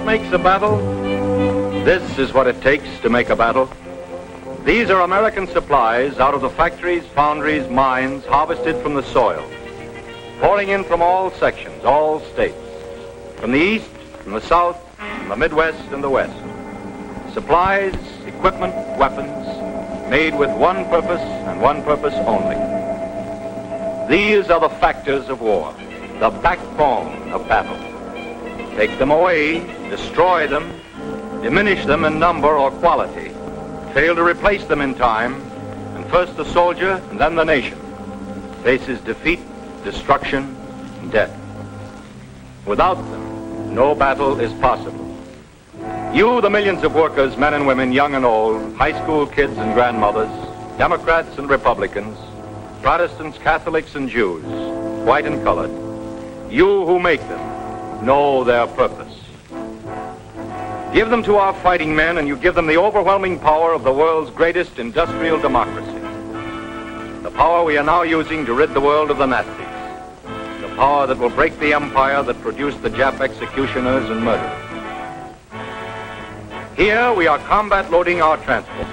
makes a battle? This is what it takes to make a battle. These are American supplies out of the factories, foundries, mines, harvested from the soil, pouring in from all sections, all states, from the east, from the south, from the Midwest and the West. Supplies, equipment, weapons, made with one purpose and one purpose only. These are the factors of war, the backbone of battle. Take them away, destroy them, diminish them in number or quality, fail to replace them in time, and first the soldier and then the nation faces defeat, destruction, and death. Without them, no battle is possible. You, the millions of workers, men and women, young and old, high school kids and grandmothers, Democrats and Republicans, Protestants, Catholics and Jews, white and colored, you who make them know their purpose. Give them to our fighting men and you give them the overwhelming power of the world's greatest industrial democracy. The power we are now using to rid the world of the Nazis. The power that will break the empire that produced the Jap executioners and murderers. Here we are combat loading our transport.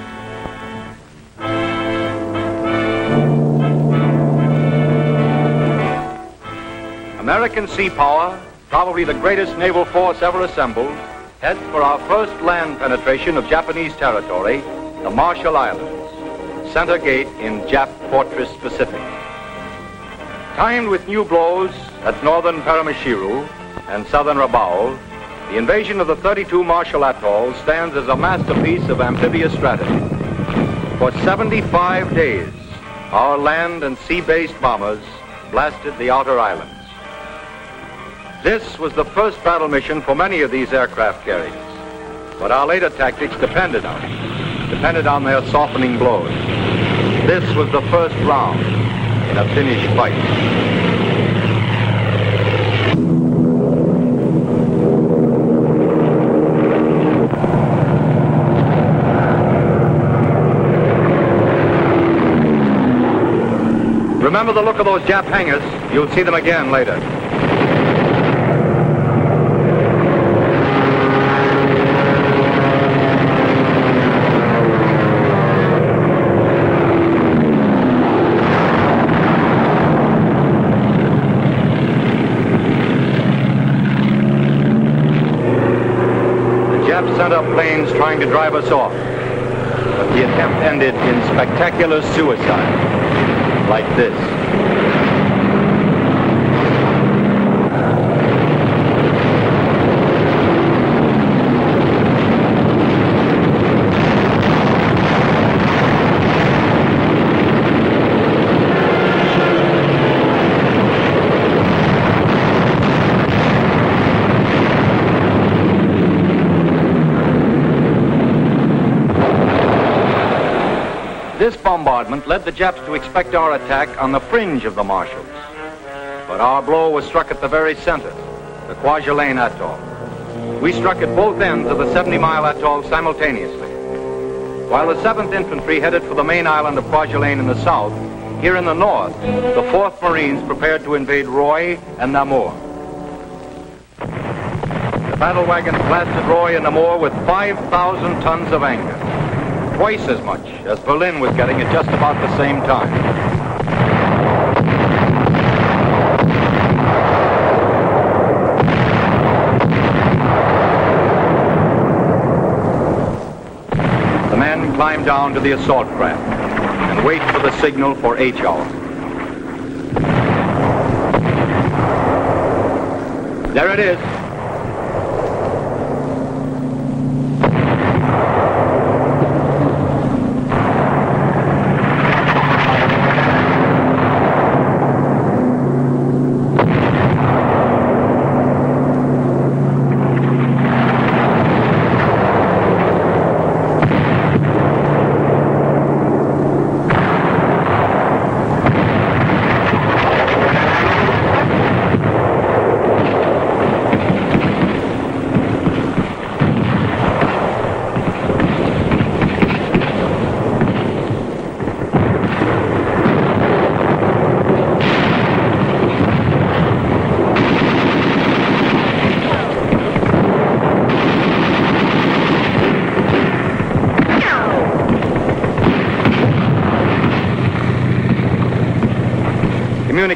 American sea power, probably the greatest naval force ever assembled, heads for our first land penetration of Japanese territory, the Marshall Islands, center gate in Jap Fortress Pacific. Timed with new blows at northern Paramushiru and southern Rabaul, the invasion of the 32 Marshall Atolls stands as a masterpiece of amphibious strategy. For 75 days, our land and sea-based bombers blasted the outer islands. This was the first battle mission for many of these aircraft carriers, but our later tactics depended on it, depended on their softening blows. This was the first round in a finished fight. Remember the look of those Jap hangars. You'll see them again later. The Japs sent up planes trying to drive us off. But the attempt ended in spectacular suicide like this. This bombardment led the Japs to expect our attack on the fringe of the Marshalls. But our blow was struck at the very center, the Kwajalein Atoll. We struck at both ends of the 70-mile atoll simultaneously. While the 7th Infantry headed for the main island of Kwajalein in the south, here in the north, the 4th Marines prepared to invade Roi and Namur. The battle wagons blasted Roi and Namur with 5,000 tons of anger twice as much as Berlin was getting at just about the same time. The men climb down to the assault craft and wait for the signal for H hour. There it is.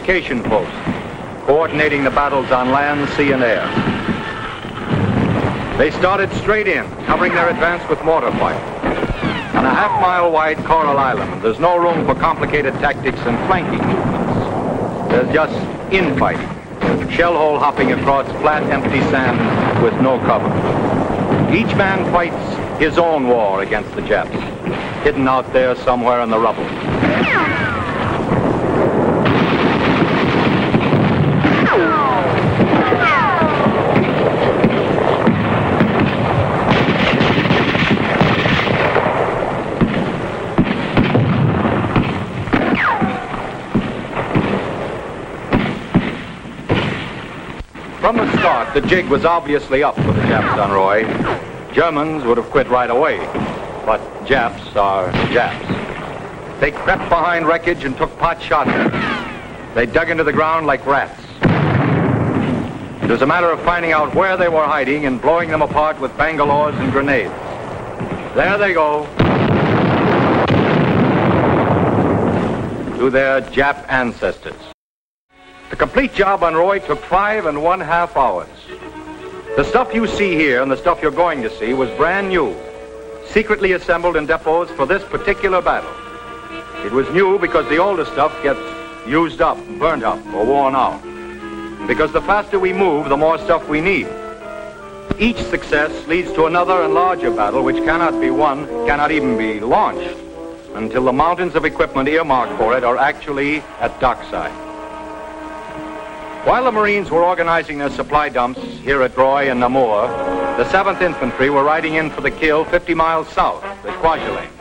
Communication post, coordinating the battles on land, sea, and air. They started straight in, covering their advance with mortar fire. On a half-mile wide coral island, there's no room for complicated tactics and flanking movements. There's just infighting, shell hole hopping across flat, empty sand with no cover. Each man fights his own war against the Japs, hidden out there somewhere in the rubble. From the start, the jig was obviously up for the Japs on Roi. Germans would have quit right away, but Japs are Japs. They crept behind wreckage and took pot shots. They dug into the ground like rats. It was a matter of finding out where they were hiding and blowing them apart with bangalores and grenades. There they go. To their Jap ancestors. The complete job on Roi took five and one half hours. The stuff you see here and the stuff you're going to see was brand new, secretly assembled in depots for this particular battle. It was new because the older stuff gets used up, burnt up, or worn out. Because the faster we move, the more stuff we need. Each success leads to another and larger battle which cannot be won, cannot even be launched, until the mountains of equipment earmarked for it are actually at dockside. While the Marines were organizing their supply dumps here at Roi and Namur, the 7th Infantry were riding in for the kill 50 miles south at Kwajalein.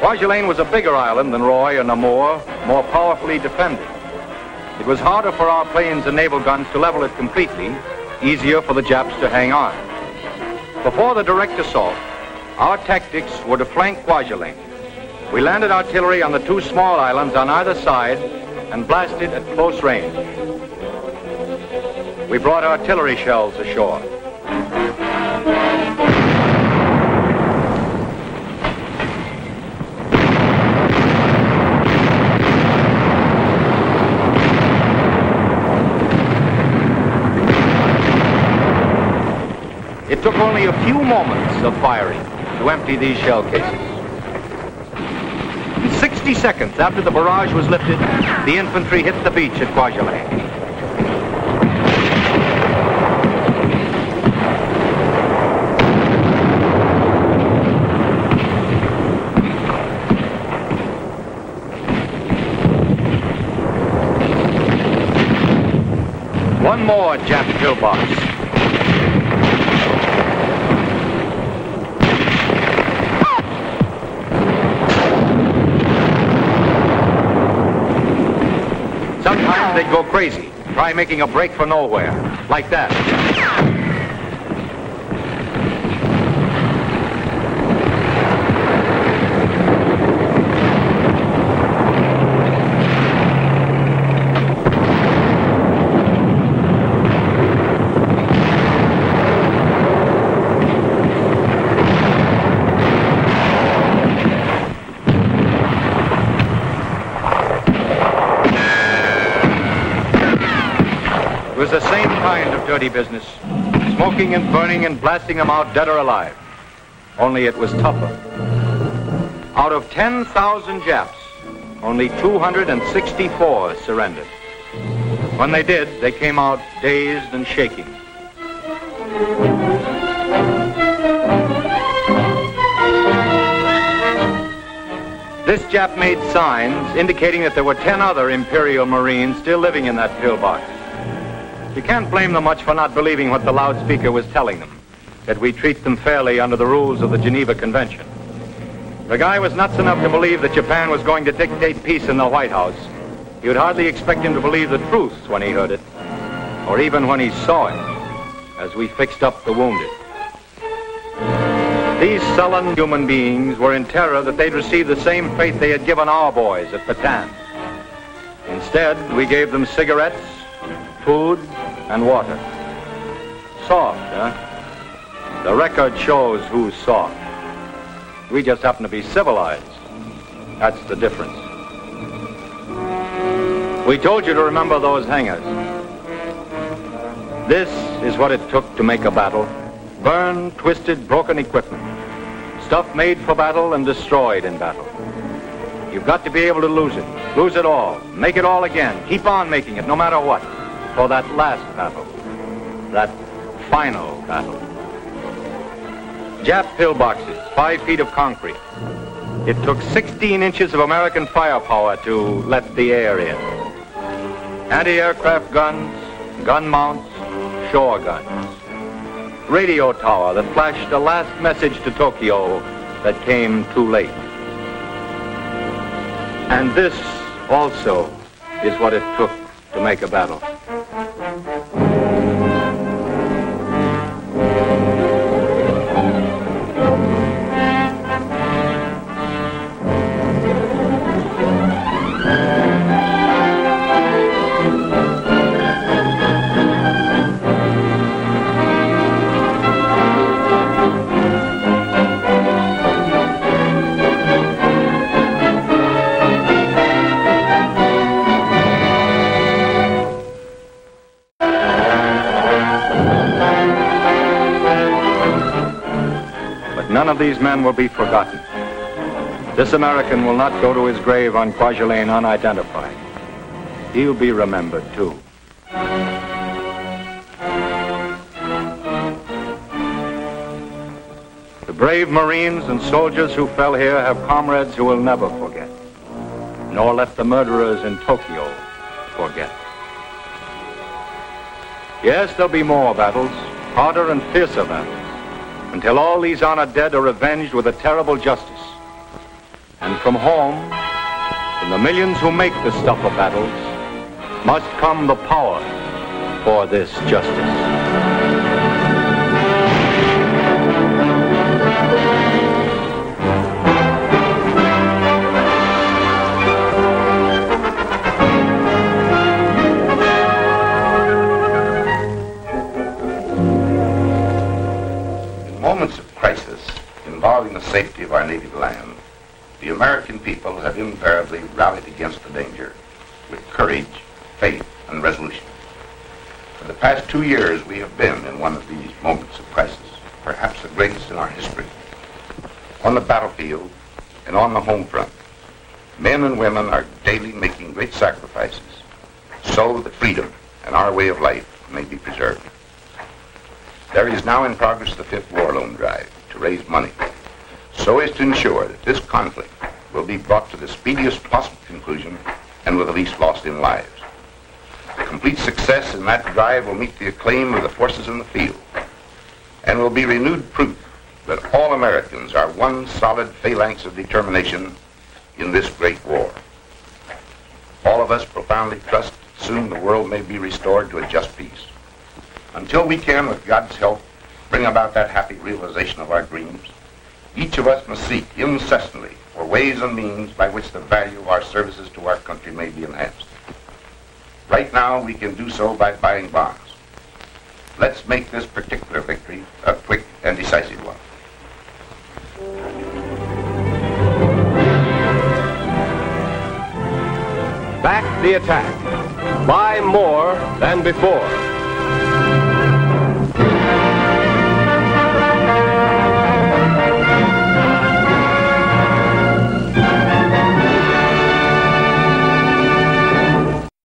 Kwajalein was a bigger island than Roi or Namur, more powerfully defended. It was harder for our planes and naval guns to level it completely, easier for the Japs to hang on. Before the direct assault, our tactics were to flank Kwajalein. We landed artillery on the two small islands on either side and blasted at close range. We brought artillery shells ashore. It took only a few moments of firing to empty these shell cases. 60 seconds after the barrage was lifted, the infantry hit the beach at Kwajalein. One more Jap pillbox. Sometimes they'd go crazy, try making a break for nowhere, like that. Was the same kind of dirty business, smoking and burning and blasting them out dead or alive. Only it was tougher. Out of 10,000 Japs, only 264 surrendered. When they did, they came out dazed and shaking. This Jap made signs indicating that there were 10 other Imperial Marines still living in that pillbox. You can't blame them much for not believing what the loudspeaker was telling them, that we treat them fairly under the rules of the Geneva Convention. The guy was nuts enough to believe that Japan was going to dictate peace in the White House. You'd hardly expect him to believe the truth when he heard it, or even when he saw it, as we fixed up the wounded. These sullen human beings were in terror that they'd receive the same fate they had given our boys at Bataan. Instead, we gave them cigarettes, food, and water. Soft, huh? The record shows who's soft. We just happen to be civilized. That's the difference. We told you to remember those hangars. This is what it took to make a battle. Burned, twisted, broken equipment. Stuff made for battle and destroyed in battle. You've got to be able to lose it. Lose it all. Make it all again. Keep on making it, no matter what. For that last battle. That final battle. Jap pillboxes, five feet of concrete. It took 16 inches of American firepower to let the air in. Anti-aircraft guns, gun mounts, shore guns. Radio tower that flashed a last message to Tokyo that came too late. And this also is what it took to make a battle. These men will be forgotten. This American will not go to his grave on Kwajalein unidentified. He'll be remembered, too. The brave Marines and soldiers who fell here have comrades who will never forget, nor let the murderers in Tokyo forget. Yes, there'll be more battles, harder and fiercer battles until all these honored dead are avenged with a terrible justice. And from home, from the millions who make the stuff of battles, must come the power for this justice. Moments of crisis, perhaps the greatest in our history. On the battlefield and on the home front, men and women are daily making great sacrifices so that freedom and our way of life may be preserved. There is now in progress the fifth war loan drive to raise money so as to ensure that this conflict will be brought to the speediest possible conclusion and with the least loss in lives. The complete success in that drive will meet the acclaim of the forces in the field and will be renewed proof that all Americans are one solid phalanx of determination in this great war. All of us profoundly trust soon the world may be restored to a just peace. Until we can, with God's help, bring about that happy realization of our dreams, each of us must seek incessantly for ways and means by which the value of our services to our country may be enhanced. Right now, we can do so by buying bonds. Let's make this particular victory a quick and decisive one. Back the attack. Buy more than before.